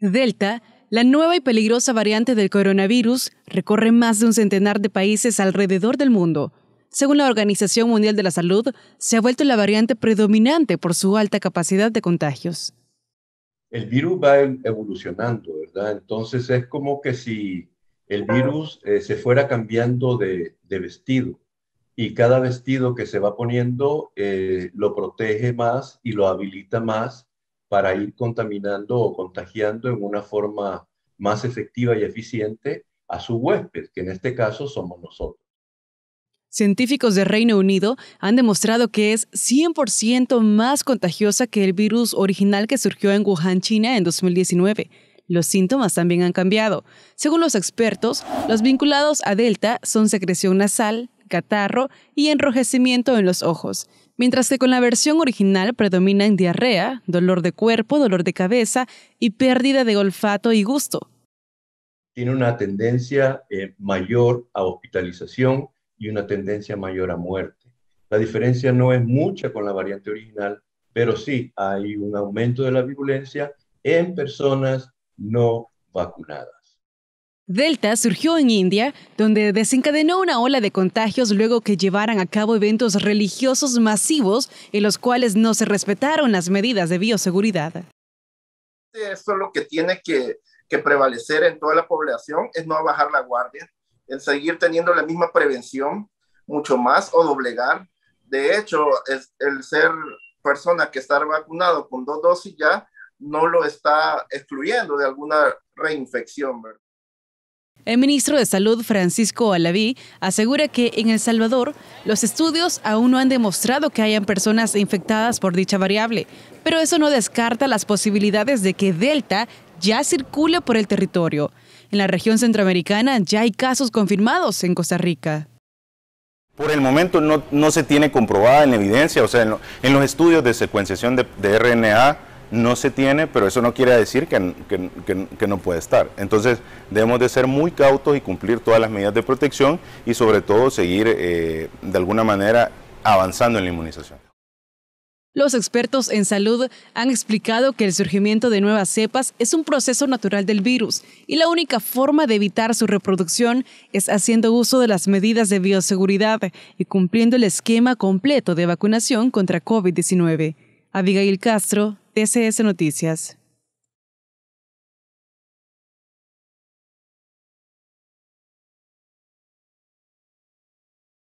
Delta, la nueva y peligrosa variante del coronavirus, recorre más de un centenar de países alrededor del mundo. Según la Organización Mundial de la Salud, se ha vuelto la variante predominante por su alta capacidad de contagios. El virus va evolucionando, ¿verdad? Entonces es como que si el virus eh, se fuera cambiando de, vestido y cada vestido que se va poniendo eh, lo protege más y lo habilita más para ir contaminando o contagiando en una forma más efectiva y eficiente a su huésped, que en este caso somos nosotros. Científicos de Reino Unido han demostrado que es 100% más contagiosa que el virus original que surgió en Wuhan, China, en 2019. Los síntomas también han cambiado. Según los expertos, los vinculados a Delta son secreción nasal, catarro y enrojecimiento en los ojos, mientras que con la versión original predominan diarrea, dolor de cuerpo, dolor de cabeza y pérdida de olfato y gusto. Tiene una tendencia eh, mayor a hospitalización y una tendencia mayor a muerte. La diferencia no es mucha con la variante original, pero sí hay un aumento de la virulencia en personas no vacunadas. Delta surgió en India, donde desencadenó una ola de contagios luego que llevaran a cabo eventos religiosos masivos en los cuales no se respetaron las medidas de bioseguridad. Eso lo que tiene que, prevalecer en toda la población, es no bajar la guardia, el seguir teniendo la misma prevención, mucho más, o doblegar. De hecho, es el ser persona que está vacunado con dos dosis ya no lo está excluyendo de alguna reinfección. ¿verdad? El ministro de Salud, Francisco Alaví, asegura que en El Salvador los estudios aún no han demostrado que hayan personas infectadas por dicha variable, pero eso no descarta las posibilidades de que Delta ya circule por el territorio. En la región centroamericana ya hay casos confirmados en Costa Rica. Por el momento no, se tiene comprobada en evidencia, o sea, en, los estudios de secuenciación de RNA no se tiene, pero eso no quiere decir que, no puede estar. Entonces debemos de ser muy cautos y cumplir todas las medidas de protección y sobre todo seguir eh, de alguna manera avanzando en la inmunización. Los expertos en salud han explicado que el surgimiento de nuevas cepas es un proceso natural del virus y la única forma de evitar su reproducción es haciendo uso de las medidas de bioseguridad y cumpliendo el esquema completo de vacunación contra COVID-19. Abigail Castro, TCS Noticias.